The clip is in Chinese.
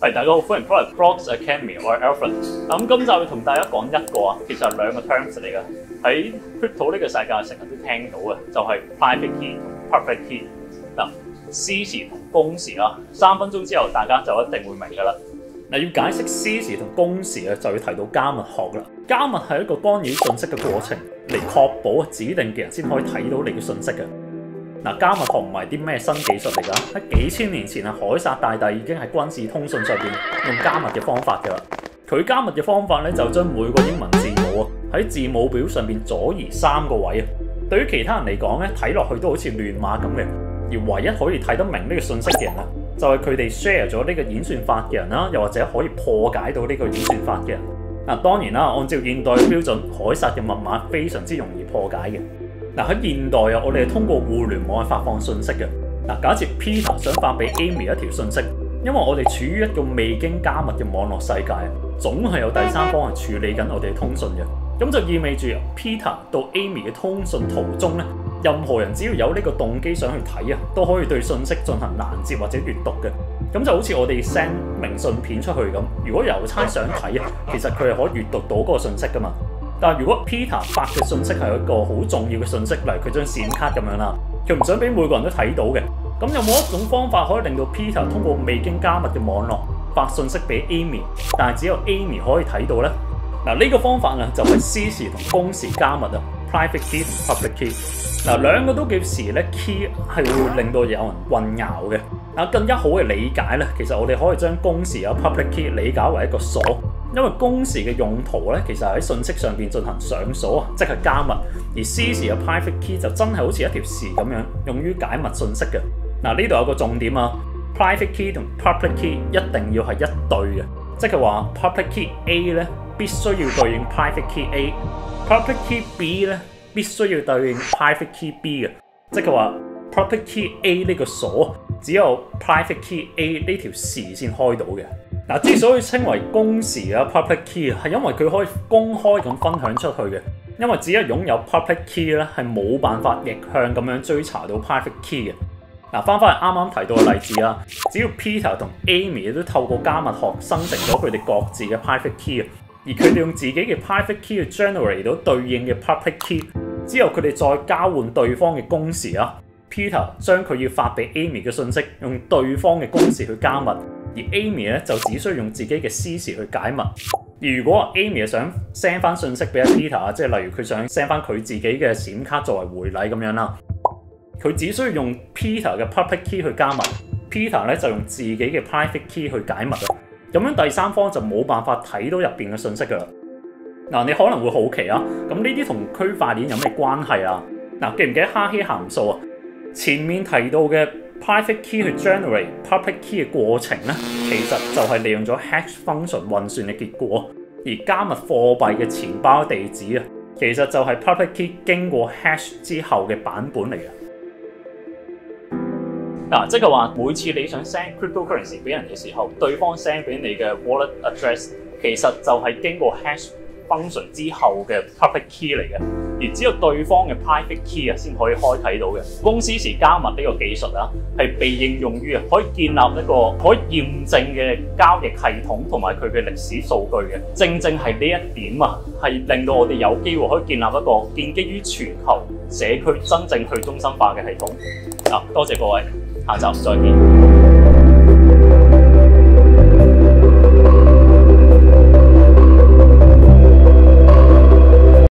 係大家好，歡迎翻嚟 Prox Academy，我係 Alfred。咁今集會同大家講一個啊，其實係兩個 terms 嚟嘅，喺 Crypto 呢個世界成日都聽到嘅，就係、Private Key 同 Public Key。嗱，私匙同公匙啦，三分鐘之後大家就一定會明㗎啦。嗱，要解釋私匙同公匙啊，就要提到加密學啦。加密係一個干擾信息嘅過程，嚟確保指定嘅人先可以睇到你嘅信息嘅。嗱，加密學唔係啲咩新技術嚟㗎，喺幾千年前啊，凱撒大帝已經喺軍事通訊上邊用加密嘅方法㗎啦。佢加密嘅方法咧，就將每個英文字母啊喺字母表上面左移三個位啊。對於其他人嚟講咧，睇落去都好似亂碼咁嘅，而唯一可以睇得明呢個信息嘅人啊，就係佢哋 share 咗呢個演算法嘅人啦，又或者可以破解到呢個演算法嘅人。嗱，當然啦，按照現代標準，凱撒嘅密碼非常之容易破解嘅。嗱，喺現代啊，我哋係通過互聯網去發放信息嘅。嗱，假設 Peter 想發俾 Amy 一條信息，因為我哋處於一個未經加密嘅網絡世界，總係有第三方係處理緊我哋嘅通訊嘅。咁就意味住 Peter 到 Amy 嘅通訊途中咧，任何人只要有呢個動機想去睇啊，都可以對信息進行攔截或者閱讀嘅。咁就好似我哋 send 明信片出去咁，如果郵差想睇啊，其實佢係可以閱讀到嗰個信息噶嘛。但係如果 Peter 發嘅信息係一個好重要嘅信息，例如佢張閃卡咁樣啦，佢唔想俾每個人都睇到嘅，咁有冇一種方法可以令到 Peter 通過未經加密嘅網絡發信息俾 Amy，但係只有 Amy 可以睇到呢？嗱、呢個方法啊就係私匙同公匙加密啊，private key 同 public key。嗱兩個都叫匙咧，key 係會令到有人混淆嘅。嗱更加好嘅理解咧，其實我哋可以將公匙啊 public key 理解為一個鎖。因為公匙嘅用途咧，其實喺信息上邊進行上鎖啊，即係加密；而私匙嘅 private key 就真係好似一條匙咁樣，用於解密信息嘅。嗱呢度有個重點啊，private key 同 public key 一定要係一對嘅，即係話 public key A 咧必須要對應 private key A，public key B 咧必須要對應 private key B 嘅，即係話 public key A 呢個鎖只有 private key A 呢條匙先開到嘅。嗱，之所以稱為公匙啊 public key 係因為佢可以公開咁分享出去嘅。因為只有擁有 public key 咧，係冇辦法逆向咁樣追查到 private key 嘅。嗱，翻返嚟啱啱提到嘅例子啦，只要 Peter 同 Amy 都透過加密學生成咗佢哋各自嘅 private key，而佢哋用自己嘅 private key 去 generate 到對應嘅 public key，之後佢哋再交換對方嘅公匙啊。Peter 將佢要發俾 Amy 嘅信息用對方嘅公匙去加密。而 Amy 咧就只需要用自己嘅私匙去解密。如果 Amy 想 send 翻信息俾 Peter，即係例如佢想 send 翻佢自己嘅閃卡作為回禮咁樣啦，佢只需要用 Peter 嘅 public key 去加密，Peter 咧就用自己嘅 private key 去解密啦。咁樣第三方就冇辦法睇到入边嘅信息噶啦。嗱，你可能會好奇啊，咁呢啲同區塊鏈有咩關係啊？嗱，記唔記得哈希函數啊？前面提到嘅。Private key 去 generate public key 嘅過程咧，其實就係利用咗 hash function 運算嘅結果。而加密貨幣嘅錢包地址啊，其實就係 public key 經過 hash 之後嘅版本嚟嘅。嗱，即係話每次你想 send cryptocurrency 俾人嘅時候，對方 send 俾你嘅 wallet address 其實就係經過 hash function 之後嘅 public key 嚟嘅。而只有對方嘅 private key 啊，先可以開啟到嘅。公司時加密呢個技術啊，係被應用於啊，可以建立一個可以驗證嘅交易系統同埋佢嘅歷史數據嘅。正正係呢一點啊，係令到我哋有機會可以建立一個建基於全球社區真正去中心化嘅系統。啊，多謝各位，下集再見。